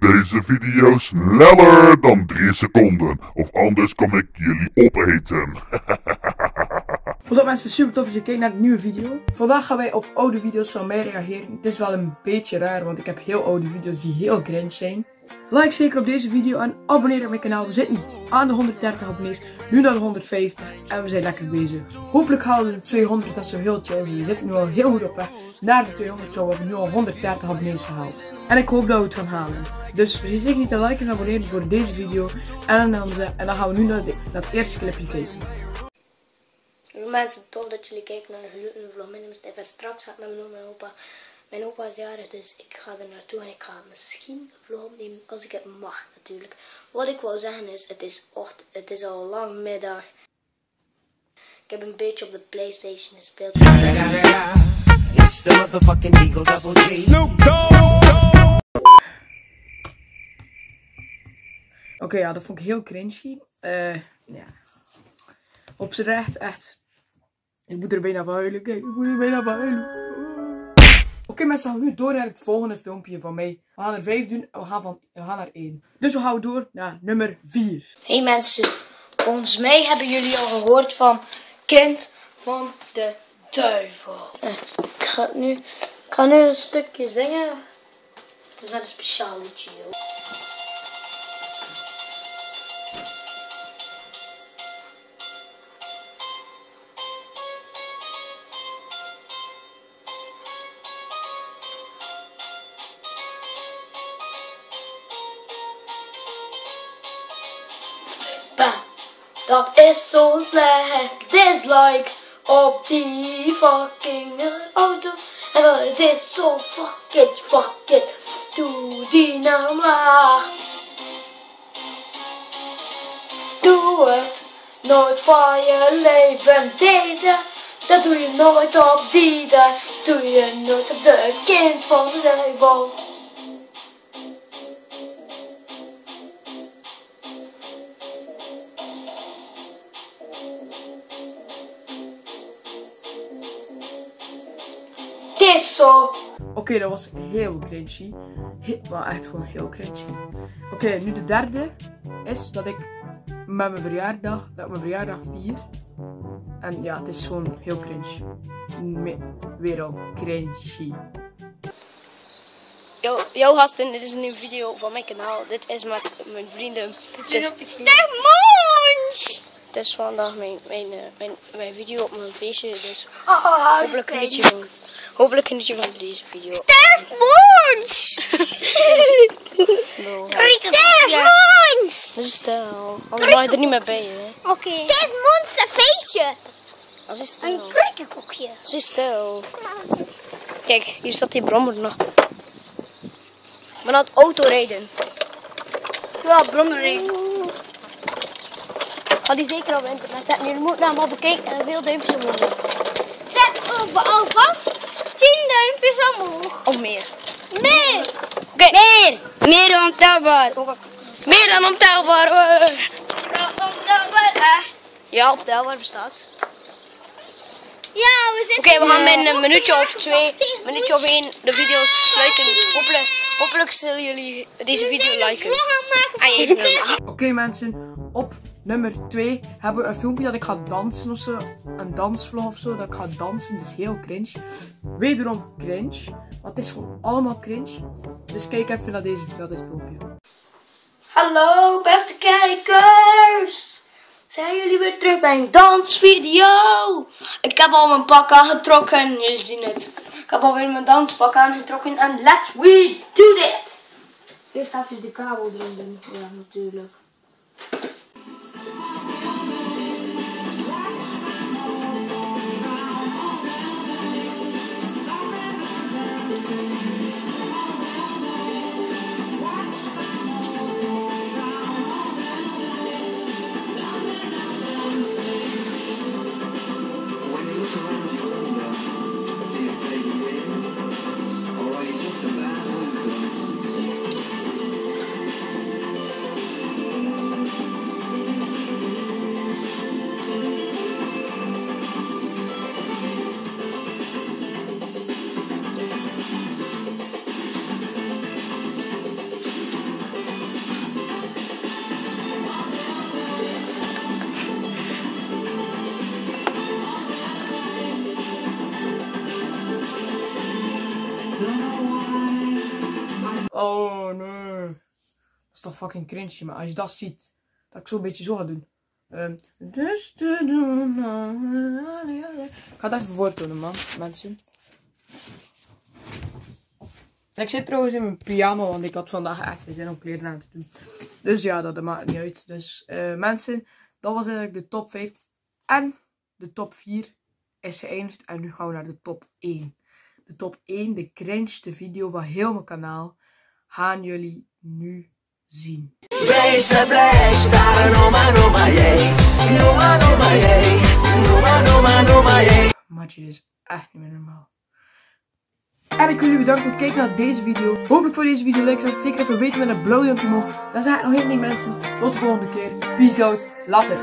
ik deze video sneller dan 3 seconden. Of anders kom ik jullie opeten. Wat op mensen, super tof dat je kijkt naar een nieuwe video. Vandaag gaan wij op oude video's van mij reageren. Het is wel een beetje raar, want ik heb heel oude video's die heel cringe zijn. Like zeker op deze video en abonneer op mijn kanaal. We zitten aan de 130 abonnees, nu naar de 150 en we zijn lekker bezig. Hopelijk halen we de 200, dat zou heel chill zijn. We zitten nu al heel goed op weg naar de 200, zo we hebben nu al 130 abonnees gehaald. En ik hoop dat we het gaan halen. Dus vergeet zeker niet te liken en abonneren voor deze video en, dan, en dan gaan we nu naar, naar het eerste clipje kijken. Mensen, tof dat jullie kijken naar de vlog. Mijn naam is Even straks gaat naar mijn opa. Mijn opa is jarig, dus ik ga er naartoe en ik ga misschien vlog opnemen als ik het mag natuurlijk. Wat ik wil zeggen is, het is ochtend, het is al lang middag. Ik heb een beetje op de Playstation gespeeld. Oké, ja, dat vond ik heel cringy. Eh, ja. Op z'n recht, echt. Ik moet er bijna van huilen. Kijk, ik moet er bijna van huilen. Oké mensen, we gaan nu door naar het volgende filmpje van mij. We gaan er vijf doen en we gaan, van, we gaan naar één. Dus we gaan door naar nummer vier. Hey mensen, volgens mij hebben jullie al gehoord van Kind van de Duivel. Ik ga nu, ik ga nu een stukje zingen. Het is net een speciaal liedje. joh. Dat is zo slecht, dislike op die fucking auto. En dat is zo fuck it, fuck it. Doe die nou maar. Doe het nooit van je leven. Deze, dat doe je nooit op die dag. Doe je nooit op de kind van de duivel. Oké, dat was heel cringy. He maar echt gewoon heel cringy. Oké, nu de derde is dat ik met mijn verjaardag, dat ik mijn verjaardag vier. En ja, het is gewoon heel cringe. Me weer al cringy. Yo, yo gasten, dit is een nieuwe video van mijn kanaal. Dit is met mijn vrienden. Het is, het is vandaag mijn, mijn, eh, mijn, mijn video op mijn feestje. Dus hopelijk geniet je van, hopelijk geniet je van deze video. No, Stefmons! dat is stel. Anders mag je er niet meer bij, hè. Oké. Stefmons, een feestje. Dat is Een stel. kurkenkoekje. Dat is stel. Kijk, hier staat die brommer nog. Maar aan het autorijden. Ja, brommering. Ga die zeker op internet zetten. Je moet hem al bekijken en veel duimpjes omhoog. Zet alvast 10 duimpjes omhoog. Of meer. Meer. Oké. Meer. Meer ontelbaar. Meer dan ontelbaar. Ontelbaar. hè? Ja, ontelbaar bestaat. Ja, we zitten... Oké, we gaan binnen een minuutje of twee, minuutje of één de video sluiten. Hopelijk, hopelijk zullen jullie deze video liken. maken Ah, Oké mensen, op nummer 2 hebben we een filmpje dat ik ga dansen of zo. Een dansvlog of zo, dat ik ga dansen. Dat is heel cringe. Wederom cringe. Want het is gewoon allemaal cringe. Dus kijk even naar, deze, naar dit filmpje. Hallo beste kijkers! Zijn jullie weer terug bij een dansvideo? Ik heb al mijn pak aangetrokken, jullie zien het. Ik heb alweer mijn danspak aangetrokken en let's we do this! Eerst even de kabel erin doen, ja natuurlijk. Oh nee. Dat is toch fucking cringe, maar als je dat ziet, dat ik zo'n beetje zo ga doen. Ehm, dus te doen. Ik ga het even voortonen, man, mensen. En ik zit trouwens in mijn pyjama, want ik had vandaag echt geen zin om kleren aan te doen. Dus ja, dat, dat maakt niet uit. Dus eh, mensen, dat was eigenlijk de top 5. En de top 4 is geëindigd. En nu gaan we naar de top 1. De top 1, de cringeste video van heel mijn kanaal, gaan jullie nu zien. Wees er blij, stare noma noma jee. Noma noma jee. Noma noma noma jee. Matje, dit is echt niet meer normaal. En ik wil jullie bedanken voor het kijken naar deze video. Hopelijk voor deze video leuk. Zodat zeker even weten met een blauw duimpje omhoog. Dan zijn er nog heel ding mensen. Tot de volgende keer. Peace out. Later.